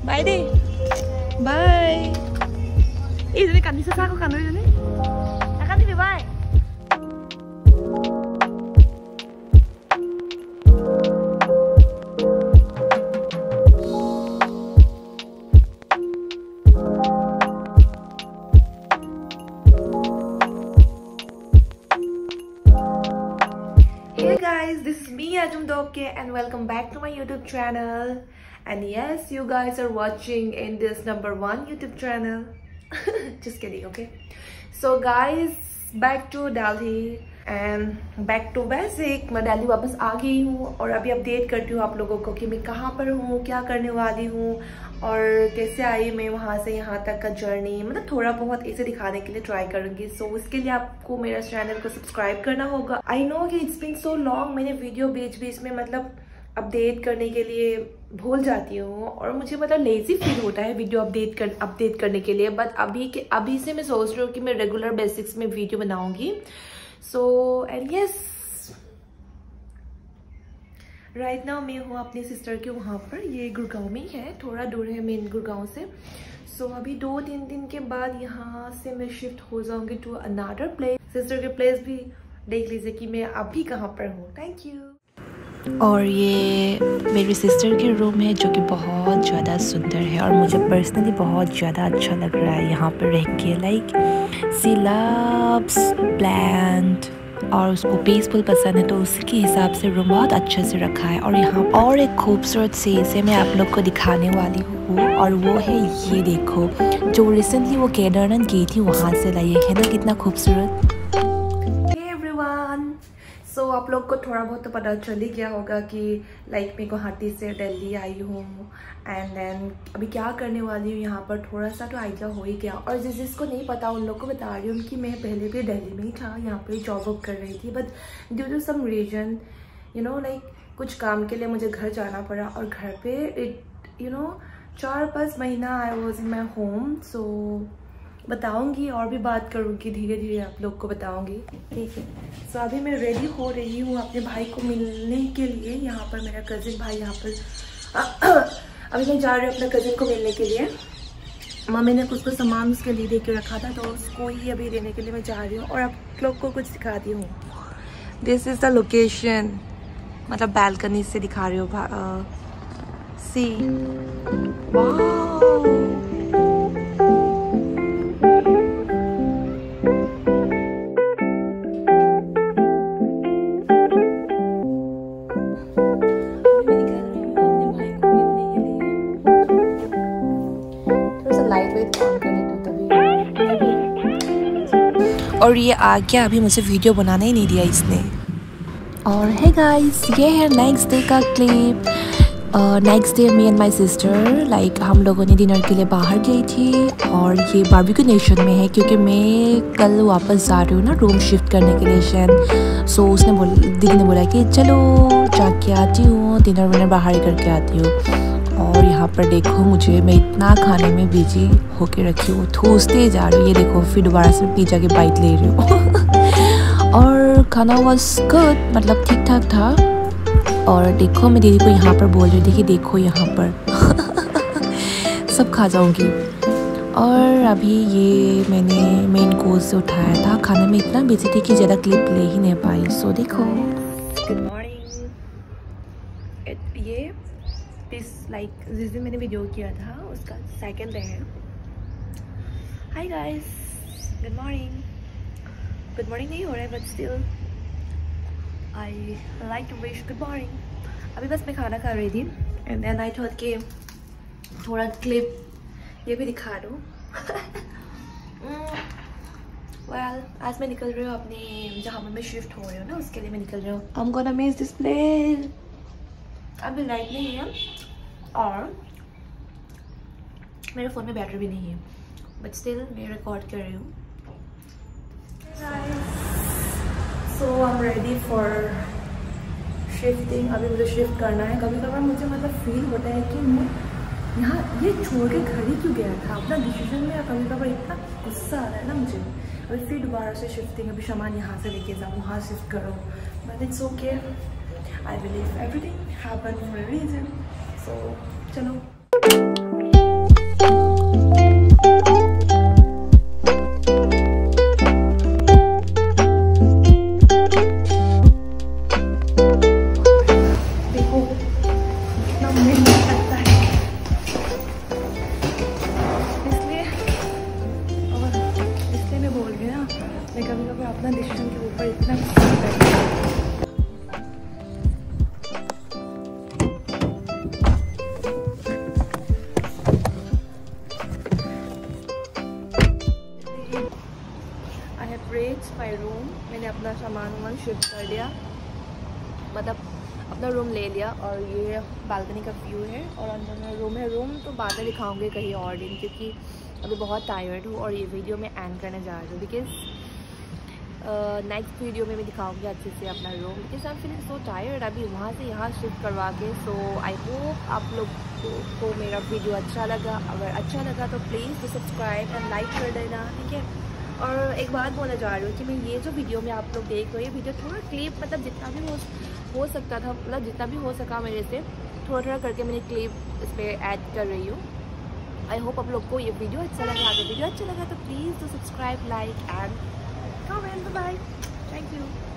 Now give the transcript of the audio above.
Bye deh. Bye. Jadi kan bisa aku kan ini. Akan TV bye. Hey guys, this is me Ajum Doke and welcome back to my YouTube channel. And yes, you guys are watching in this number one YouTube channel. Just kidding, okay? So guys, back to Delhi and back to basic. मैं दिल्ली वापस आ गई हूँ और अभी update करती हूँ आप लोगों को कि मैं कहाँ पर हूँ क्या करने वाली हूँ और कैसे आई मैं वहाँ से यहाँ तक का जर्नी मतलब थोड़ा बहुत इसे दिखाने के लिए ट्राई करूँगी। सो so, उसके लिए आपको मेरा चैनल को सब्सक्राइब करना होगा। आई नो कि इट्स बिन सो लॉन्ग मैंने वीडियो बीच बीच में मतलब अपडेट करने के लिए भूल जाती हूँ और मुझे मतलब लेजी फील होता है वीडियो अपडेट कर अपडेट करने के लिए। बट अभी के अभी से मैं सोच रही हूँ कि मैं रेगुलर बेसिक्स में वीडियो बनाऊँगी। So and yes right now मैं हूँ अपनी सिस्टर के वहाँ पर। ये गुड़गांव में ही है थोड़ा दूर है मेन गुड़गांव से। सो so, अभी दो तीन दिन के बाद यहाँ से मैं शिफ्ट हो जाऊँगी टू अनादर प्लेस सिस्टर के प्लेस भी देख लीजिए कि मैं अभी कहाँ पर हूँ। थैंक यू और ये मेरी सिस्टर के रूम है जो कि बहुत ज़्यादा सुंदर है और मुझे पर्सनली बहुत ज़्यादा अच्छा लग रहा है यहाँ पर रह के। लाइक सी लव्स प्लांट और उसको पीसफुल पसंद है तो उसके हिसाब से रूम बहुत अच्छे से रखा है। और यहाँ और एक खूबसूरत सी इसे मैं आप लोग को दिखाने वाली हूँ, और वो है ये देखो, जो रिसेंटली वो केदारनाथ गई थी, वहाँ से लाई है ना? कितना खूबसूरत। लोग को थोड़ा बहुत तो पता चल ही गया होगा कि लाइक मैं गुवाहाटी से दिल्ली आई हूँ एंड देन अभी क्या करने वाली हूँ, यहाँ पर थोड़ा सा तो आइडिया हो ही गया। और जिस जिसको नहीं पता, उन लोग को बता रही हूँ कि मैं पहले भी दिल्ली में ही था, यहाँ पर जॉब वॉब कर रही थी but due to some reason you know like कुछ काम के लिए मुझे घर जाना पड़ा, और घर पे इट यू नो चार पाँच महीना I was in my home so बताऊँगी और भी बात करूँगी धीरे धीरे आप लोग को बताऊँगी। ठीक है? सो अभी मैं रेडी हो रही हूँ अपने भाई को मिलने के लिए। यहाँ पर मेरा कज़िन भाई यहाँ पर, अभी मैं जा रही हूँ अपने कज़िन को मिलने के लिए। मम्मी ने कुछ कुछ सामान उसके लिए दे के रखा था तो उसको ही अभी देने के लिए मैं जा रही हूँ और आप लोग को कुछ दिखाती हूँ। दिस इज़ द लोकेशन मतलब बैल्कनी से दिखा रही हूँ सी वाह और ये आ गया अभी मुझे वीडियो बनाने ही नहीं दिया इसने। और है गाइस ये है नेक्स्ट डे का clip next day me and my sister like हम लोगों ने डिनर के लिए बाहर गई थी। और ये बारबिक्यू नेशन में है, क्योंकि मैं कल वापस जा रही हूँ ना रूम शिफ्ट करने के लिए शैन सो उसने बोल, दीदी ने बोला कि, चलो, जाके आती हूँ डिनर विनर बाहर करके आती हूँ। और यहाँ पर देखो मुझे, मैं इतना खाने में बिज़ी होके रखी हूँ ठूसते जा रही हूँ। ये देखो, फिर दोबारा से पिज़्ज़ा की बाइट ले रही हूँ। और खाना वॉज़ गुड मतलब ठीक ठाक था। और देखो, मैं दीदी को यहाँ पर बोल रही थी कि देखो यहाँ पर। सब खा जाऊँगी। और अभी ये मैंने मेन कोर्स से उठाया था। खाने में इतना बिज़ी थी कि ज़्यादा क्लिप ले ही नहीं पाई। सो देखो। गुड मॉर्निंग ये इस लाइक जिस दिन मैंने वीडियो किया था, उसका सेकंड डे है। Hi guys good morning good morning नहीं हो रहा है but still I like to wish good morning अभी बस मैं खाना खा रही थी एंड देन आई थॉट कि थोड़ा क्लिप ये भी दिखा दूँ। वेल आज मैं निकल रही हूँ अपनी, जहाँ पर मैं शिफ्ट हो रही हूँ ना, उसके लिए मैं निकल रही हूँ। I'm gonna miss this place. अभी लाइट नहीं है। और मेरे फ़ोन में बैटरी भी नहीं है बट स्टिल मैं रिकॉर्ड कर रही हूँ। So I am ready for shifting अभी मुझे शिफ्ट करना है। कभी कभार मुझे मतलब फील होता है कि मैं यहाँ ये छोड़ के घर ही क्यों गया था? अपना डिसीज़न में कभी कभार इतना गुस्सा आ रहा है ना मुझे। अभी फिर दोबारा से शिफ्टिंग अभी सामान यहाँ से लेके जाऊँ, वहाँ शिफ्ट करो। But it's okay I believe everything happen for reason so चलो देखो कितना माई रूम मैंने अपना सामान वामान शिफ्ट कर दिया मतलब अपना रूम ले लिया और ये बालकनी का व्यू है और अंदर में रूम है। रूम तो बाद में दिखाऊँगे कहीं और दिन क्योंकि अभी बहुत टायर्ड हूँ और ये वीडियो मैं एंड करने जा रही हूँ बिकॉज़ नेक्स्ट वीडियो में मैं दिखाऊँगी अच्छे से अपना room because I feeling so tired अभी वहाँ से यहाँ शिफ्ट करवा के। सो आई होप आप लोग को, को मेरा वीडियो अच्छा लगा। अगर अच्छा लगा तो प्लीज़ सब्सक्राइब एंड लाइक कर देना ठीक है? और एक बात बोलना चाह रही हूँ कि मैं ये जो वीडियो में आप लोग देख रहे हो, ये वीडियो थोड़ा क्लिप मतलब जितना भी हो हो सकता था मतलब जितना भी हो सका मेरे से थोड़ा थोड़ा करके मैंने क्लिप इस पर ऐड कर रही हूँ। आई होप आप लोग को ये वीडियो अच्छा लगा। अगर वीडियो अच्छा लगा तो प्लीज़ तो subscribe like and comment bye thank you.